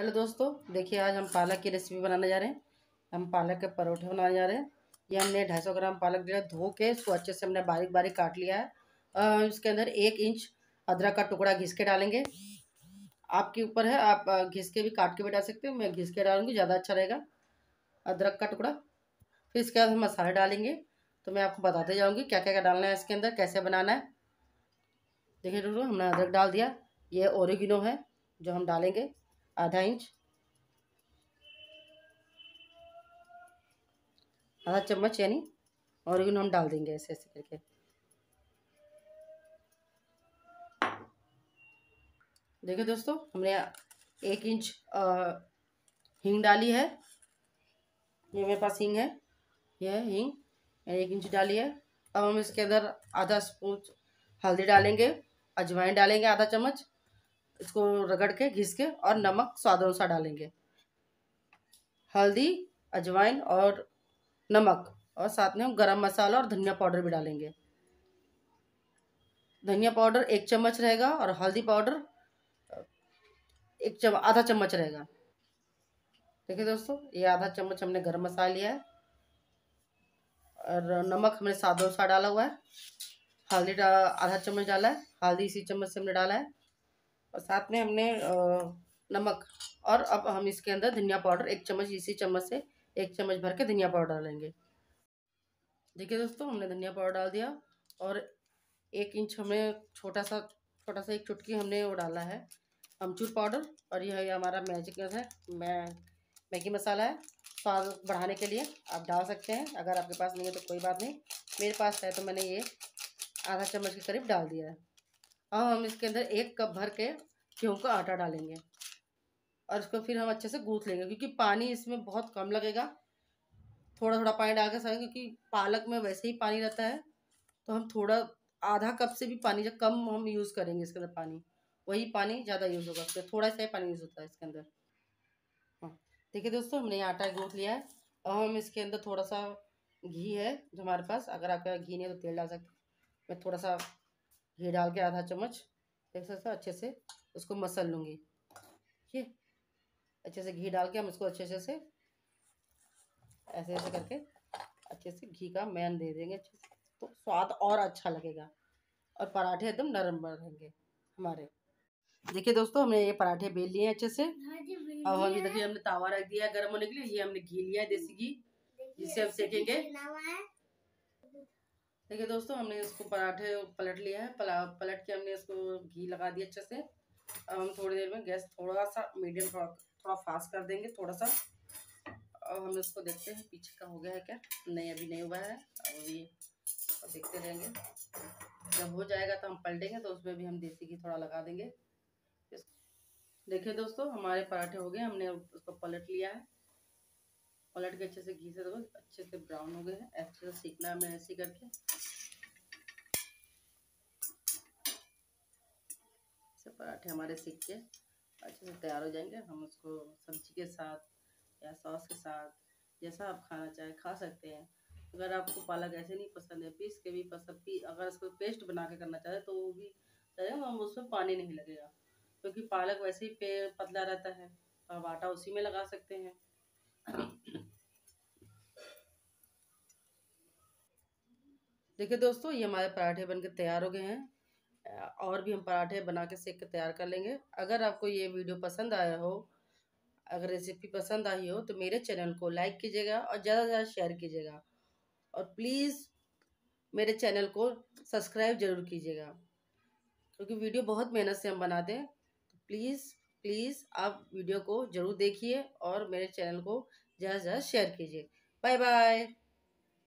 Hello दोस्तों, देखिए आज हम पालक की रेसिपी बनाने जा रहे हैं। हम पालक के परोठे बनाने जा रहे हैं। ये हमने ढाई सौ ग्राम पालक लिया धो के इसको अच्छे से हमने बारीक बारीक काट लिया है। इसके अंदर एक इंच अदरक का टुकड़ा घिस के डालेंगे। आपके ऊपर है, आप घिस के भी काट के भी डाल सकते हो। मैं घिस के डालूँगी, ज़्यादा अच्छा रहेगा। अदरक का टुकड़ा। फिर इसके बाद हम मसाले डालेंगे। तो मैं आपको बताते जाऊँगी क्या क्या क्या डालना है इसके अंदर, कैसे बनाना है। देखिए हमने अदरक डाल दिया। ये ओरिगिनो है, जो हम डालेंगे। आधा इंच। आधा चम्मच यानी और हम डाल देंगे ऐसे ऐसे करके। देखिए दोस्तों, हमने एक इंच हींग डाली है। ये मेरे पास हींग है। यह हींग एक इंच डाली है। अब हम इसके अंदर आधा स्पून हल्दी डालेंगे, अजवाइन डालेंगे आधा चम्मच। इसको रगड़ के, घिस के और नमक स्वाद अनुसार डालेंगे। हल्दी, अजवाइन और नमक और साथ में हम गरम मसाला और धनिया पाउडर भी डालेंगे। धनिया पाउडर एक चम्मच रहेगा और हल्दी पाउडर एक चम, आधा चम्मच रहेगा। देखिए दोस्तों, ये आधा चम्मच हमने गरम मसाला लिया है और नमक हमने सादों अनुसार डाला हुआ है। हल्दी आधा चम्मच डाला है, हल्दी इसी चम्मच से हमने डाला है। और साथ में हमने नमक और अब हम इसके अंदर धनिया पाउडर, एक चम्मच, इसी चम्मच से एक चम्मच भर के धनिया पाउडर डालेंगे। देखिए दोस्तों, हमने धनिया पाउडर डाल दिया और एक इंच हमने छोटा सा छोटा सा एक चुटकी हमने वो डाला है, अमचूर पाउडर और यह हमारा मैजिक है, मै, मैगी मसाला है, स्वाद बढ़ाने के लिए आप डाल सकते हैं, अगर आपके पास नहीं है तो कोई बात नहीं। मेरे पास है तो मैंने ये आधा चम्मच के करीब डाल दिया है। अब हम इसके अंदर एक कप भर के गेहूँ का आटा डालेंगे और इसको फिर हम अच्छे से गूँथ लेंगे, क्योंकि पानी इसमें बहुत कम लगेगा। थोड़ा थोड़ा पानी डाल के क्योंकि पालक में वैसे ही पानी रहता है तो हम थोड़ा, आधा कप से भी पानी जब कम हम यूज़ करेंगे इसके अंदर पानी, वही पानी ज़्यादा यूज़ होगा उसके थोड़ा सा ही पानी यूज़ होता है इसके अंदर। हाँ देखिए दोस्तों, हमने ये आटा गूँथ लिया है। अब हम इसके अंदर थोड़ा सा घी है जो हमारे पास, अगर आपका घी नहीं है तो तेल डाल सकते मैं थोड़ा सा घी डाल के आधा चम्मच देख सकते हो अच्छे से उसको मसल लूँगी। ठीक है अच्छे से घी डाल के हम इसको अच्छे से से ऐसे ऐसे करके अच्छे से घी का मैन दे देंगे अच्छे से तो स्वाद और अच्छा लगेगा। और पराठे एकदम नरम रहेंगे हमारे। देखिए दोस्तों हमने ये पराठे बेल लिए हैं अच्छे से। अब हम देखिए हमने तावा रख दिया है गर्म होने के लिए। ये हमने घी लिया है देसी घी। जिससे हम सेकेंगे। देखिए दोस्तों, हमने इसको पराठे पलट लिया है। पला, पलट के हमने इसको घी लगा दिया अच्छे से। अब हम थोड़ी देर में गैस थोड़ा सा मीडियम, थोड़ा थोड़ा फास्ट कर देंगे, थोड़ा सा। अब हम इसको देखते हैं, पीछे का हो गया है क्या? नहीं, अभी नहीं हुआ है। अभी देखते रहेंगे। जब हो जाएगा तो हम पलटेंगे तो उसमें भी हम देसी घी थोड़ा लगा देंगे। देखिए दोस्तों, हमारे पराठे हो गए, हमने उसको पलट लिया है। पलट के अच्छे से घी से दो अच्छे से ब्राउन हो गए हैं अच्छे से सीखना है हमें ऐसे करके। से पराठे हमारे सीख के अच्छे से तैयार हो जाएँगे। हम उसको सब्ज़ी के साथ या सॉस के साथ जैसा आप खाना चाहें खा सकते हैं। अगर आपको पालक ऐसे नहीं पसंद है, पीस के भी पसंद, पी, अगर इसको पेस्ट बना के करना चाहे तो वो भी चलेगा, हम उसमें पानी नहीं लगेगा। क्योंकि पालक वैसे ही पतला रहता है तो आप आटा उसी में लगा सकते हैं। देखिए दोस्तों, ये हमारे पराठे बनके तैयार हो गए हैं। और भी हम पराठे बना के सेक के तैयार कर लेंगे। अगर आपको ये वीडियो पसंद आया हो, अगर रेसिपी पसंद आई हो तो मेरे चैनल को लाइक कीजिएगा और ज़्यादा से ज़्यादा शेयर कीजिएगा। और प्लीज़ मेरे चैनल को सब्सक्राइब ज़रूर कीजिएगा, क्योंकि तो वीडियो बहुत मेहनत से हम बनाते हैं। तो प्लीज़ प्लीज़ आप वीडियो को ज़रूर देखिए और मेरे चैनल को ज़्यादा से ज़्यादा शेयर कीजिए। Bye bye.